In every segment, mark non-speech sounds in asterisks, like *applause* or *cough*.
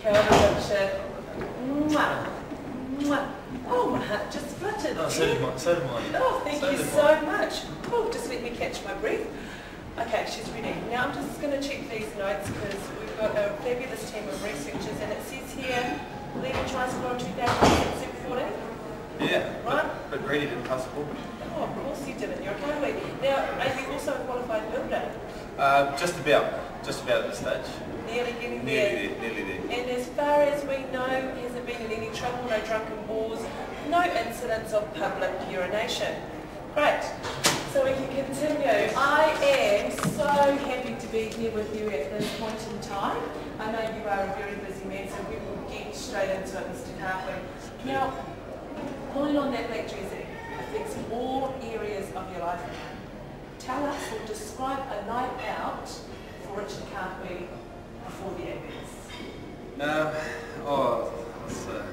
Kia ora, Richard. Mwah. Mwah. Oh, my heart just fluttered. Oh, so did mine. So did mine. Oh, thank So you so much. Oh, just let me catch my breath. Okay, she's ready. Now I'm just going to check these notes because we've got a fabulous team of researchers and it says here, leading Tricycle 2006 14. Yeah. Right. But, but Grady didn't pass the ball. Oh, of course you didn't. You're a. Now, are you also a qualified builder? Uh, just about. Just about at this stage. Nearly getting there. Nearly there. We know, he hasn't been in any trouble, no drunken wars, no incidents of public urination. Great. So we can continue. I am so happy to be here with you at this point in time. I know you are a very busy man, so we will get straight into it, Mr. Carpley. Now, pulling on that black jersey affects all areas of your life. Tell us or describe a night out for Richard Carpley before the ABs. Um, oh, it's a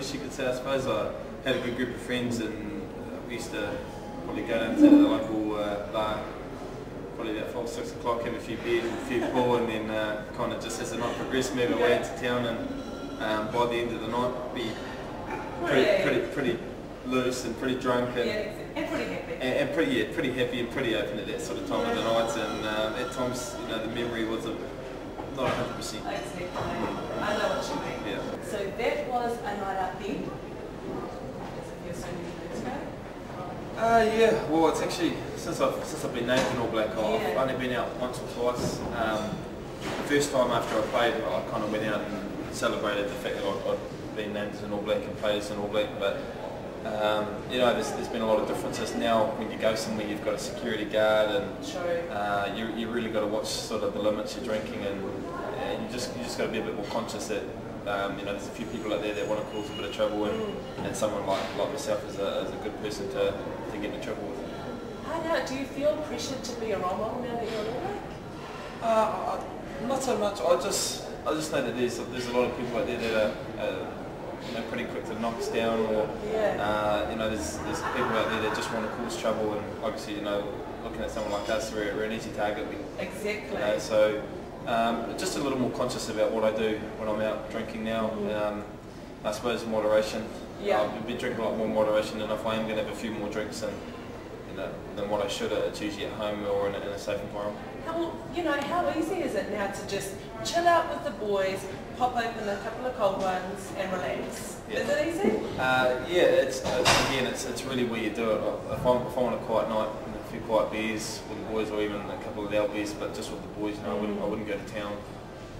bit, bit loose, you could say. I suppose I had a good group of friends, and uh, we used to probably go down to the local uh, bar, probably about five, six o'clock, have a few beers, and a few *laughs* pool, and then uh, kind of just as the night progressed, move away into town, and um, by the end of the night, be pretty, pretty, pretty loose and pretty drunk, and, Yeah, and pretty happy. and, and pretty, yeah, pretty happy and pretty open at that sort of time of the night, and um, at times, you know, the memory was a, not 100%. Exactly. Years ago. Uh, yeah, well, it's actually since I've since I've been named an All Black, I've Yeah. only been out once or twice. Um, the first time after I played, I kind of went out and celebrated the fact that I'd, I'd been named as an All Black and played as an All Black. But um, you know, there's, there's been a lot of differences now. When you go somewhere, you've got a security guard, and uh, you you really got to watch sort of the limits you're drinking, and, and you just you just got to be a bit more conscious that. Um, you know, there's a few people out there that want to cause a bit of trouble, and, Mm. and someone like, like myself is a, is a good person to, to get into trouble with. I know. Do you feel pressured to be a role model now that you're an All Black? Uh, I- not so much. I just I just know that there's there's a lot of people out there that are uh, you know pretty quick to knock us down, or Yeah. uh, you know there's there's people out there that just want to cause trouble, and obviously you know looking at someone like us, we're, we're an easy target. We, Exactly. you know, so um, just a little more conscious about what I do when I'm out drinking now. Um, I suppose moderation. Yeah. I've been drinking a lot more moderation, and if I am going to have a few more drinks than you know than what I should, it's usually at home or in a, in a safe environment. How, you know, how easy is it now to just chill out with the boys, pop open a couple of cold ones and relax? Yeah. Is it easy? Uh, yeah, it's uh, again, it's, it's really where you do it. If, I'm, if I want a quiet night, a few quiet beers with the boys, or even a couple of LBs, but just with the boys, you know, I wouldn't, I wouldn't go to town.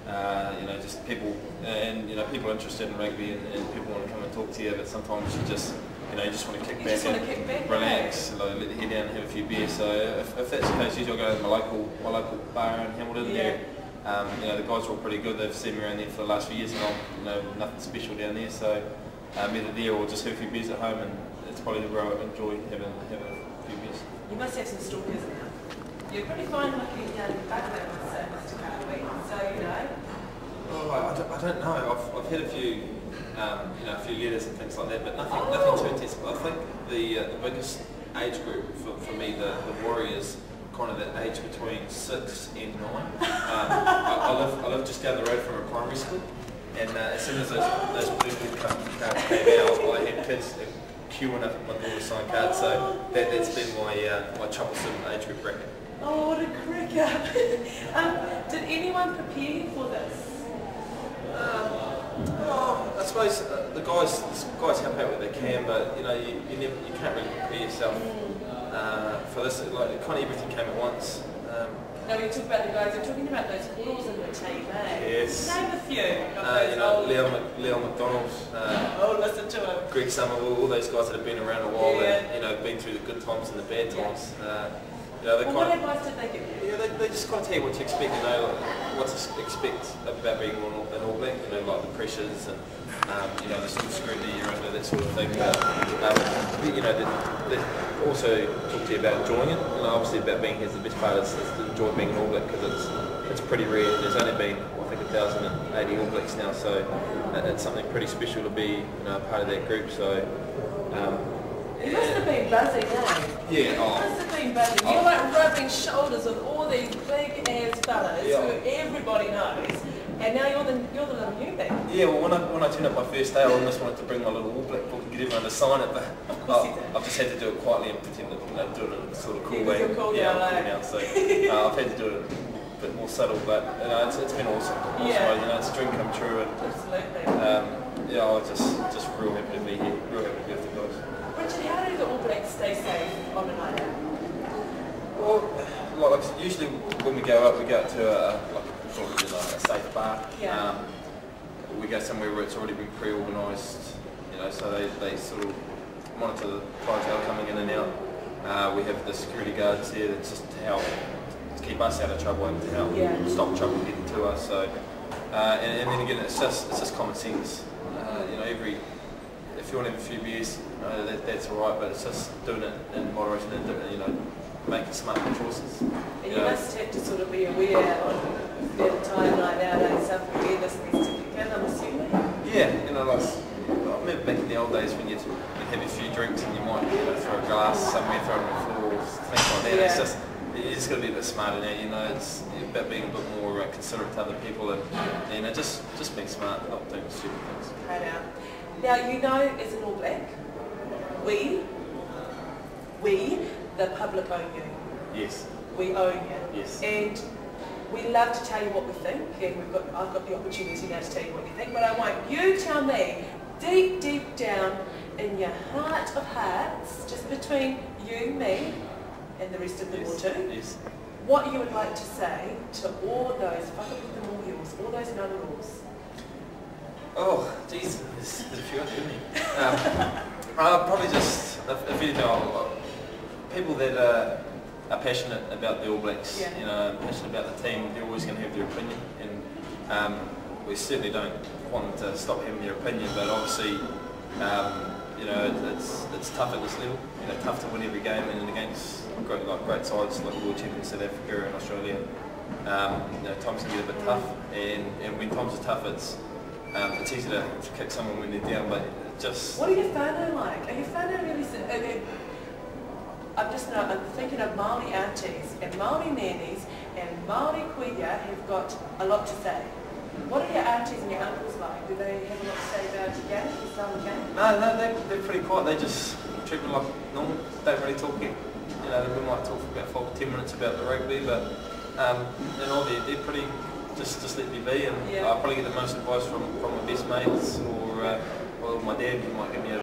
Uh, you know, just people, and you know, people interested in rugby, and, and people want to come and talk to you, but sometimes you just, you know, you just want to kick You back and kick back, relax, like, let the head down and have a few beers. So if, if that's the case, usually I'll go to my local, my local bar in Hamilton Yeah. there. Um, you know, the guys are all pretty good. They've seen me around there for the last few years, and I'm, you know, nothing special down there. So um, either there or just have a few beers at home, and it's probably where I enjoy having having a few beers. You must have some stalkers now. You're pretty fine looking young bugger, I must say, Mr. Cartwright. So, you know, Oh, I, don't, I don't know. I've, I've had a few, um, you know, a few letters and things like that, but nothing, nothing too intense. I think the uh, the biggest age group for, for me, the, the Warriors, kind of that age between six and nine. Um, I, I live I live just down the road from a primary school, and uh, as soon as those those blue blue card- cards came out, I had kids queuing up at my to sign cards. So that that's been my uh, my troublesome age group bracket. oh, what a cracker. *laughs* um, did anyone prepare you for this? Oh, I suppose uh, the guys the guys help out what they can, but you know you, you, never, you can't really prepare yourself uh, for this. Like it, kind of everything came at once. Um, No, we talk about the guys, we're talking about those rules in the team, eh? Yes. Name a few uh, you know, old... Leon, Mc- Leon MacDonald, uh, Oh, listen to him. Greg Somerville, all those guys that have been around a while Yeah. and you know been through the good times and the bad Yeah. times. Uh, know, they Well, what advice did they give you? Yeah, they, they just kind of tell you what to expect, you know, like, what to expect about being an All, an all Black, you know, like the pressures and, um, you know, the sort of scrutiny you're under, that sort of thing. But, um, you know, they, they also talk to you about enjoying it. You know, obviously about being here is the best part is, is to enjoy being an All Black because it's, it's pretty rare. There's only been, I think, 1,080 All Blacks now, so it's something pretty special to be, you know, part of that group. So, um, You must have been buzzing, eh? yeah, oh, have. You're like rubbing shoulders with all these big ass fellas Yeah. who everybody knows And now you're the, you're the little newbie. Yeah, well, when I, when I turned up my first day, I almost wanted to bring my little All Black book and get everyone to sign it, but Of course you I. I've just had to do it quietly and pretend that you know, do it in a sort of cool Yeah, way. cool yeah, now, I'm cool now, so *laughs* uh, I've had to do it a bit more subtle, but you know, it's, it's been awesome. awesome. Yeah. You know, it's a dream come true, and Absolutely. um, yeah, I was just just real happy to be here, real happy to be with the guys. Richard, how do the All Blacks stay safe on a night like usually when we go up, we go out to a like sort of you know, a safe bar. Yeah. Um, we go somewhere where it's already been pre-organised, you know, so they, they sort of monitor the clientele coming in and out. Uh, we have the security guards there that just to help to keep us out of trouble and to help Yeah. stop trouble getting to us. So, uh, and, and then again, it's just it's just common sense. Uh, you know, every if you want to have a few beers, uh, that, that's all right, but it's just doing it in moderation and you know, making smart choices. And you Yeah. must have to sort of be aware on the timeline nowadays, self-awareness needs to kick in, I'm assuming. Yeah, you know, like I remember back in the old days when you'd, you'd have a few drinks and you might you know, throw a glass somewhere, throw it on the floor, things like that. It's just you just got to be a bit smarter now. You know, it's about being a bit more uh, considerate to other people and you know just just being smart, not doing stupid things. Right now. Now, you know, as an All Black, we, the public own you. Yes, We own you. yes. And we love to tell you what we think, and we've got, I've got the opportunity now to tell you what you think, but I want you to tell me, deep, deep down in your heart of hearts, just between you, me, and the rest of the world Yes. too, yes. what you would like to say to all those, fuck it with them all all those no rules. Oh, jeez, there's, a few others, isn't? Um, *laughs* uh, probably just, if, if anything, I'll, people that are, are passionate about the All Blacks, Yeah. you know, passionate about the team, they're always going to have their opinion, and um, we certainly don't want them to stop having their opinion, but obviously, um, you know, it's it's tough at this level, you know, tough to win every game, and against great, like great sides like world champions South Africa and Australia, um, you know, times can get a bit tough, and, and when times are tough, it's um, it's easy to, to kick someone when they're down, but just What are your whānau like? Are your whānau really, s- are they- I'm just now, I'm thinking of Māori aunties and Māori nannies and Māori kuia have got a lot to say. What are your aunties and your uncles like? Do they have a lot to say about the game, the style game? no, no, they they're pretty quiet. They just treat me like normal. Don't really talk. You know, we might talk for about five, ten minutes about the rugby, but um, in all, they're, they're pretty just just let me be, and Yeah. I probably get the most advice from from my best mates or uh, well, my dad. Might give me a